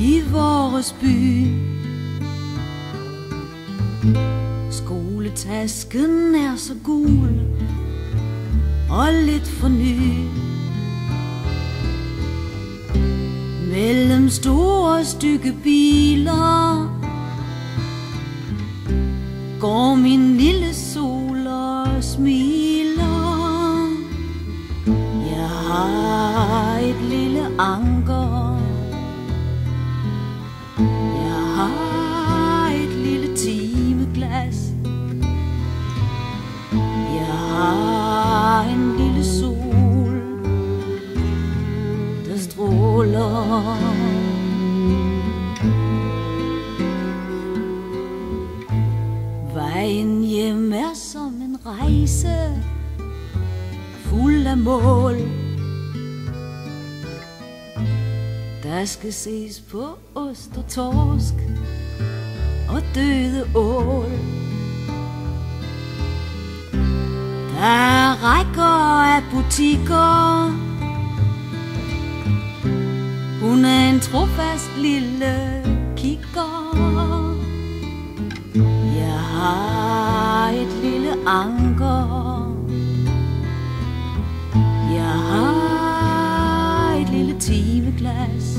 i vores by. Skoletasken er så gul og lidt for ny. Mellem store stykke biler går min lille sol og smiler. Jeg har et lille anker. Vejen hjem er som en rejse fuld af mål. Der skal ses på ost og torsk og døde ål. Der er rækker af butikker. En trofast lille kigger. Jeg har et lille anker. Jeg har et lille timeglas.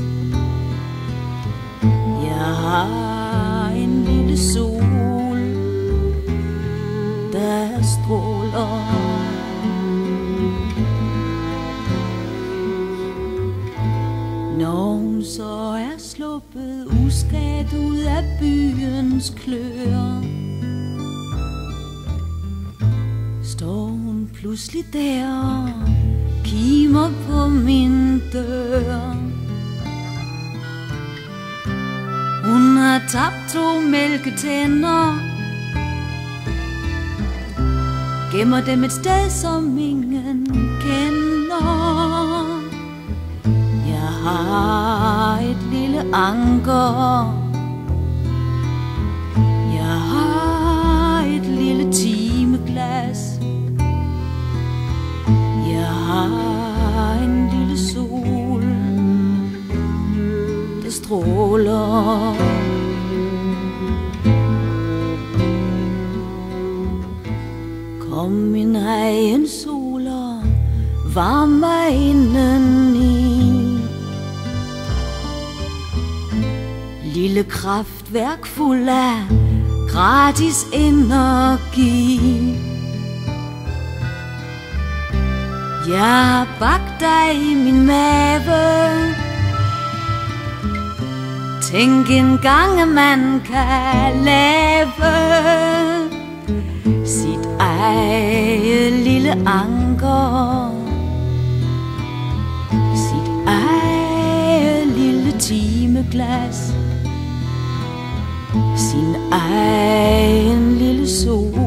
Jeg har en lille sol, der stråler. Af byens klør Står hun pludselig der kimer på min dør. Hun har tabt to mælketænder. Gemmer dem et sted, som ingen kender. Jeg har et lille anker. Jeg har en lille sol Der stråler. Kom min egen sol og varm mig indeni. Lille kraftværk fuld af gratis energi. Jeg har bagt dig i min mave. Tænk en gang, at man kan lave sit eget lille anker. Sit eget lille timeglas. Sin egen lille sol.